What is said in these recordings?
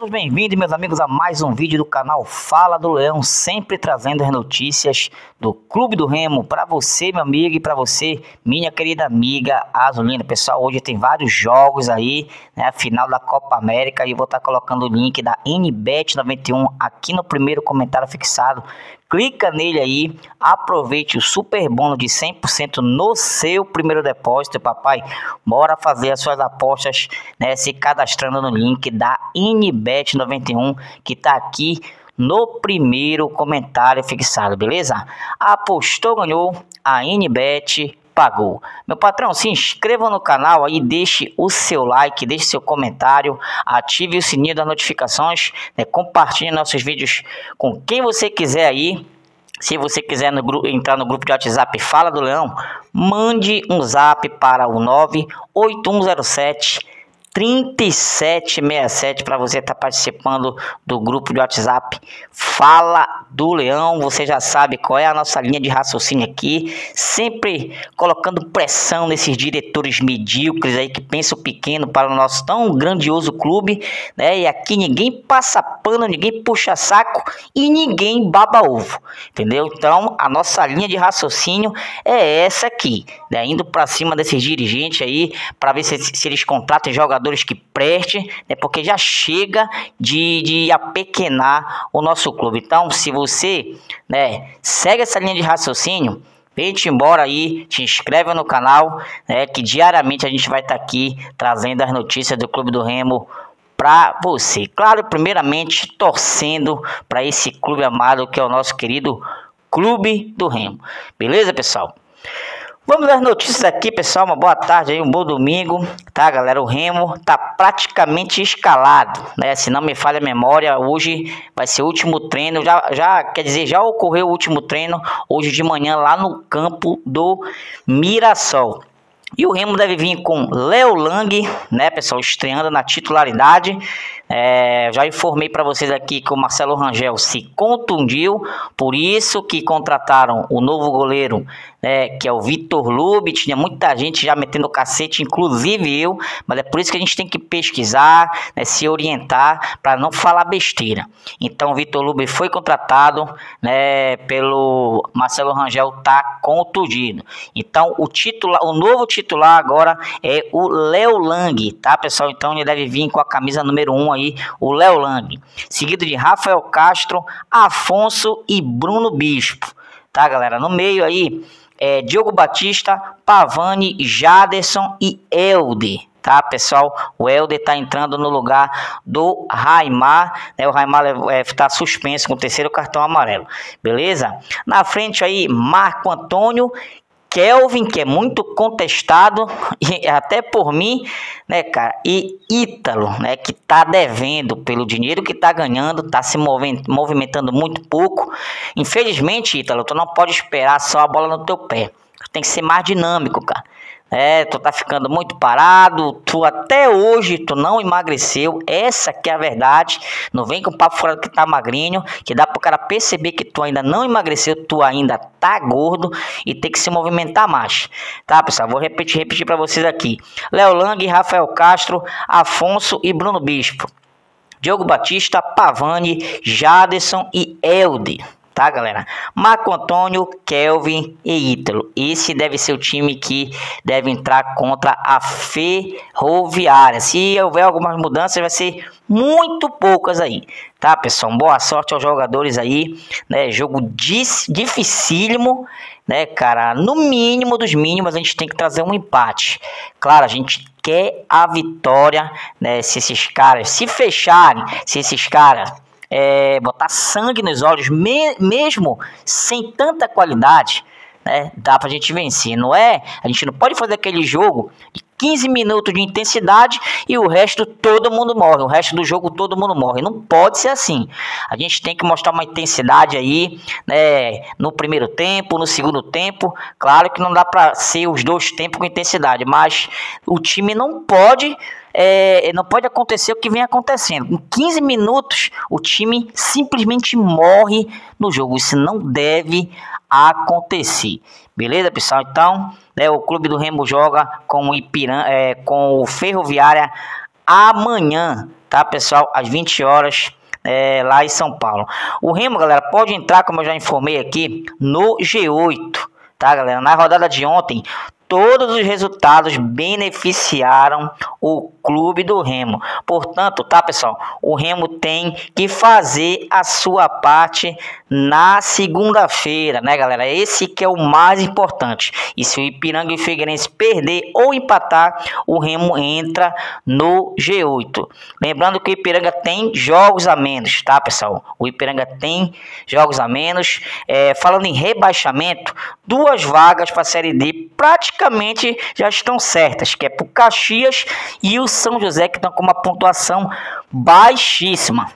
Todos bem-vindos, meus amigos, a mais um vídeo do canal Fala do Leão, sempre trazendo as notícias do Clube do Remo para você, meu amigo, e para você, minha querida amiga Azulina. Pessoal, hoje tem vários jogos aí, né, final da Copa América, e vou estar tá colocando o link da NBet 91 aqui no primeiro comentário fixado. Clica nele aí, aproveite o super bônus de 100% no seu primeiro depósito, papai. Bora fazer as suas apostas, né, se cadastrando no link da NBet 91 que tá aqui no primeiro comentário fixado, beleza? Apostou, ganhou, a NBet pagou. Meu patrão, se inscreva no canal aí, deixe o seu like, deixe seu comentário, ative o sininho das notificações, né, compartilhe nossos vídeos com quem você quiser aí. Se você quiser no entrar no grupo de WhatsApp Fala do Leão, mande um zap para o 98107 3767 para você estar tá participando do grupo de WhatsApp Fala do Leão. Você já sabe qual é a nossa linha de raciocínio aqui, sempre colocando pressão nesses diretores medíocres aí que pensam pequeno para o nosso tão grandioso clube, né? E aqui ninguém passa pano, ninguém puxa saco e ninguém baba ovo, entendeu? Então, a nossa linha de raciocínio é essa aqui, né? Indo para cima desses dirigentes aí para ver se, se eles contratam jogadores jogadores que prestem, né, porque já chega de, de apequenar o nosso clube. Então, se você né, segue essa linha de raciocínio, vem-te embora aí, te inscreve no canal, né, que diariamente a gente vai estar tá aqui trazendo as notícias do Clube do Remo para você. Claro, primeiramente torcendo para esse clube amado que é o nosso querido Clube do Remo. Beleza, pessoal? Vamos às notícias aqui, pessoal. Uma boa tarde aí, um bom domingo, tá, galera? O Remo tá praticamente escalado, né? Se não me falha a memória, hoje vai ser o último treino. Já, já quer dizer, já ocorreu o último treino hoje de manhã lá no campo do Mirassol. E o Remo deve vir com Léo Lang, né, pessoal, estreando na titularidade. É, já informei para vocês aqui que o Marcelo Rangel se contundiu, por isso que contrataram o novo goleiro né, que é o Vitor Lube, tinha muita gente já metendo cacete, inclusive eu, mas é por isso que a gente tem que pesquisar, né, se orientar para não falar besteira. Então o Vitor Lube foi contratado né, pelo Marcelo Rangel, tá contundido. Então o titular, o novo titular agora é o Léo Lang, tá pessoal? Então ele deve vir com a camisa número 1 aí, o Léo Lang, seguido de Rafael Castro, Afonso e Bruno Bispo. Tá, galera? No meio aí, é, Diogo Batista, Pavani, Jaderson e Elde. Tá, pessoal? O Helder está entrando no lugar do Raimar. Né? O Raimar está é, tá suspenso com o terceiro cartão amarelo. Beleza? Na frente aí, Marco Antônio Kelvin, que é muito contestado, até por mim, né, cara? E Ítalo, né, que tá devendo pelo dinheiro que tá ganhando, tá se movimentando muito pouco. Infelizmente, Ítalo, tu não pode esperar só a bola no teu pé. Tem que ser mais dinâmico, cara. É, tu tá ficando muito parado, tu até hoje tu não emagreceu, essa que é a verdade. Não vem com papo fora que tá magrinho, que dá pro cara perceber que tu ainda não emagreceu, tu ainda tá gordo e tem que se movimentar mais. Tá, pessoal? Vou repetir, repetir para vocês aqui. Léo Lang, Rafael Castro, Afonso e Bruno Bispo. Diogo Batista, Pavani, Jaderson e Elde tá, galera? Marco Antônio, Kelvin e Ítalo. Esse deve ser o time que deve entrar contra a Ferroviária. Se houver algumas mudanças, vai ser muito poucas aí, tá, pessoal? Boa sorte aos jogadores aí, né? Jogo dificílimo, né, cara? No mínimo dos mínimos, a gente tem que trazer um empate. Claro, a gente quer a vitória, né? Se esses caras se fecharem, se esses caras é, botar sangue nos olhos, me, mesmo sem tanta qualidade, né, dá pra gente vencer, não é? A gente não pode fazer aquele jogo de 15 minutos de intensidade e o resto todo mundo morre, o resto do jogo todo mundo morre. Não pode ser assim. A gente tem que mostrar uma intensidade aí, né, no primeiro tempo, no segundo tempo. Claro que não dá para ser os dois tempos com intensidade, mas o time não pode é, não pode acontecer o que vem acontecendo. Em 15 minutos, o time simplesmente morre no jogo. Isso não deve acontecer. Beleza, pessoal? Então, né, o Clube do Remo joga com o, Ipiran, é, com o Ferroviária amanhã, tá, pessoal? Às 20 horas. É, lá em São Paulo. O Remo, galera, pode entrar, como eu já informei aqui, no G8, tá, galera? Na rodada de ontem, todos os resultados beneficiaram o clube do Remo. Portanto, tá, pessoal? O Remo tem que fazer a sua parte na segunda-feira, né, galera? Esse que é o mais importante. E se o Ipiranga e o Figueirense perder ou empatar, o Remo entra no G8. Lembrando que o Ipiranga tem jogos a menos, tá, pessoal? O Ipiranga tem jogos a menos. É, falando em rebaixamento, duas vagas para a Série D praticamente já estão certas, que é para o Caxias e o São José, que estão com uma pontuação baixíssima.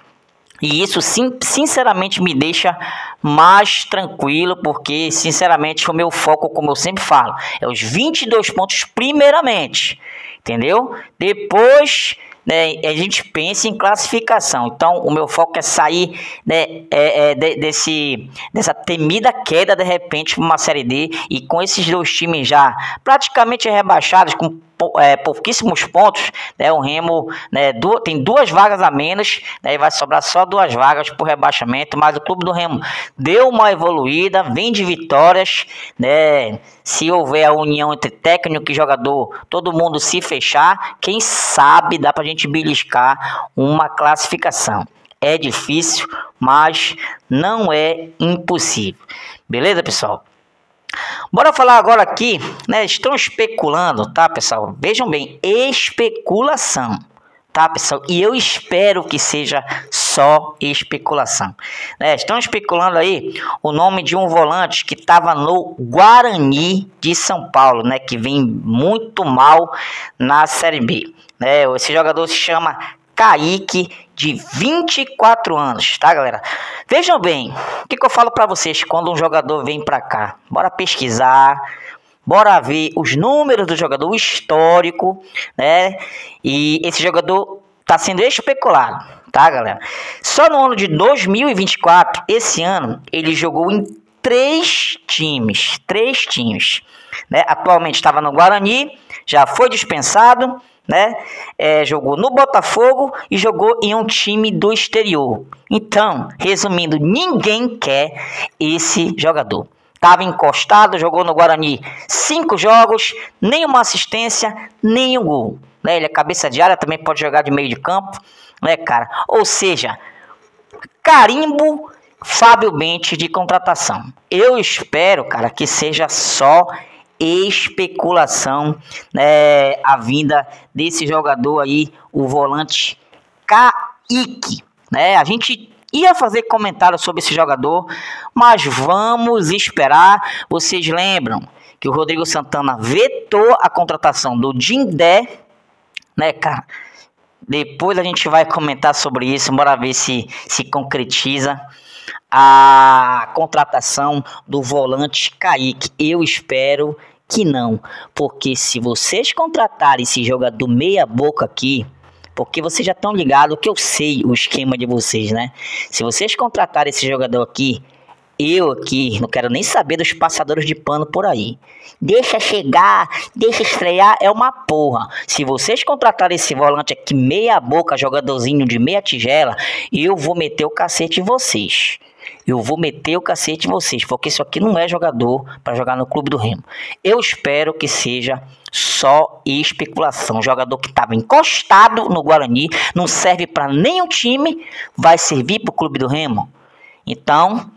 E isso sinceramente me deixa mais tranquilo, porque sinceramente o meu foco, como eu sempre falo, é os 22 pontos primeiramente, entendeu? Depois né, a gente pensa em classificação. Então, o meu foco é sair né, é, é, de, desse, dessa temida queda de repente para uma Série D e com esses dois times já praticamente rebaixados, com é, pouquíssimos pontos, né, o Remo né, du tem duas vagas a menos, né, e vai sobrar só duas vagas por rebaixamento, mas o clube do Remo deu uma evoluída, vem de vitórias, né, se houver a união entre técnico e jogador, todo mundo se fechar, quem sabe dá para a gente beliscar uma classificação. É difícil, mas não é impossível. Beleza, pessoal? Bora falar agora aqui, né? Estão especulando, tá, pessoal? Vejam bem, especulação, tá, pessoal? E eu espero que seja só especulação. Né? Estão especulando aí o nome de um volante que estava no Guarani de São Paulo, né? Que vem muito mal na Série B. Né? Esse jogador se chama Kaique, de 24 anos, tá, galera? Vejam bem, o que, que eu falo para vocês quando um jogador vem para cá? Bora pesquisar, bora ver os números do jogador, o histórico, né? E esse jogador tá sendo especulado, tá, galera? Só no ano de 2024, esse ano, ele jogou em três times, três times, né? Atualmente estava no Guarani, já foi dispensado né? É, jogou no Botafogo e jogou em um time do exterior. Então, resumindo, ninguém quer esse jogador. Estava encostado, jogou no Guarani cinco jogos, nenhuma assistência, nenhum gol. Né? Ele é cabeça de área, também pode jogar de meio de campo, né, cara? Ou seja, carimbo Fábio de contratação. Eu espero, cara, que seja só especulação né, a vinda desse jogador aí, o volante Kaique. Né? A gente ia fazer comentário sobre esse jogador, mas vamos esperar. Vocês lembram que o Rodrigo Santana vetou a contratação do Dindé, né, cara? Depois a gente vai comentar sobre isso, bora ver se se concretiza a contratação do volante Kaique. Eu espero que não, porque se vocês contratarem esse jogador meia boca aqui, porque vocês já estão ligados que eu sei o esquema de vocês, né? Se vocês contratarem esse jogador aqui, eu aqui não quero nem saber dos passadores de pano por aí. Deixa chegar, deixa estrear, é uma porra. Se vocês contratarem esse volante aqui meia boca, jogadorzinho de meia tigela, eu vou meter o cacete em vocês. Eu vou meter o cacete em vocês, porque isso aqui não é jogador para jogar no clube do Remo. Eu espero que seja só especulação. Jogador que estava encostado no Guarani, não serve para nenhum time, vai servir para o clube do Remo. Então,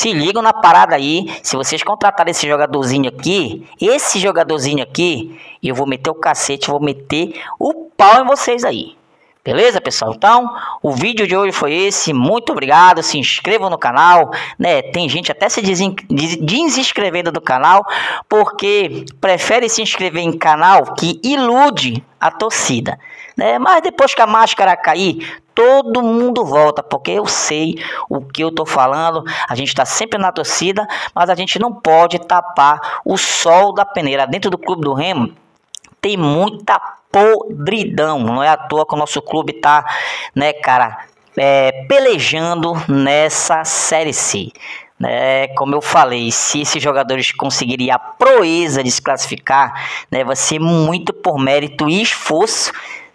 se ligam na parada aí. Se vocês contratarem esse jogadorzinho aqui, esse jogadorzinho aqui, eu vou meter o cacete, vou meter o pau em vocês aí. Beleza, pessoal? Então, o vídeo de hoje foi esse. Muito obrigado. Se inscrevam no canal, né? Tem gente até se desinscrevendo do canal porque prefere se inscrever em canal que ilude a torcida, né? Mas depois que a máscara cair, todo mundo volta, porque eu sei o que eu tô falando. A gente tá sempre na torcida, mas a gente não pode tapar o sol da peneira dentro do clube do Remo. Tem muita podridão. Não é à toa que o nosso clube tá, né, cara, é, pelejando nessa Série C. né como eu falei, se esses jogadores conseguirem a proeza de se classificar, né, vai ser muito por mérito e esforço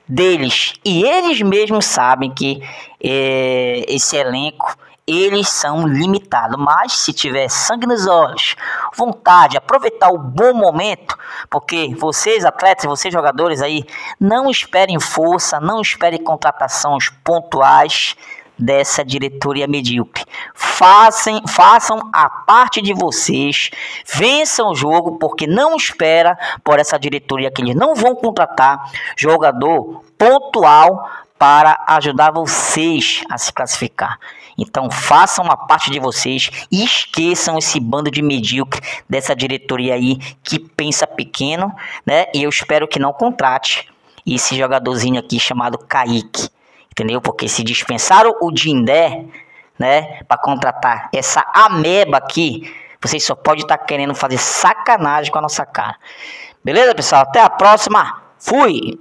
deles. E eles mesmos sabem que é, esse elenco eles são limitados. Mas se tiver sangue nos olhos, vontade, aproveitar o bom momento, porque vocês atletas, vocês jogadores aí, não esperem força, não esperem contratações pontuais dessa diretoria medíocre. Façam, façam a parte de vocês, vençam o jogo, porque não espera por essa diretoria que eles não vão contratar jogador pontual para ajudar vocês a se classificar. Então façam a parte de vocês e esqueçam esse bando de medíocre dessa diretoria aí que pensa pequeno, né? E eu espero que não contrate esse jogadorzinho aqui chamado Kaique entendeu? Porque se dispensaram o Dindé, né, para contratar essa ameba aqui, vocês só pode estar tá querendo fazer sacanagem com a nossa cara. Beleza, pessoal? Até a próxima. Fui!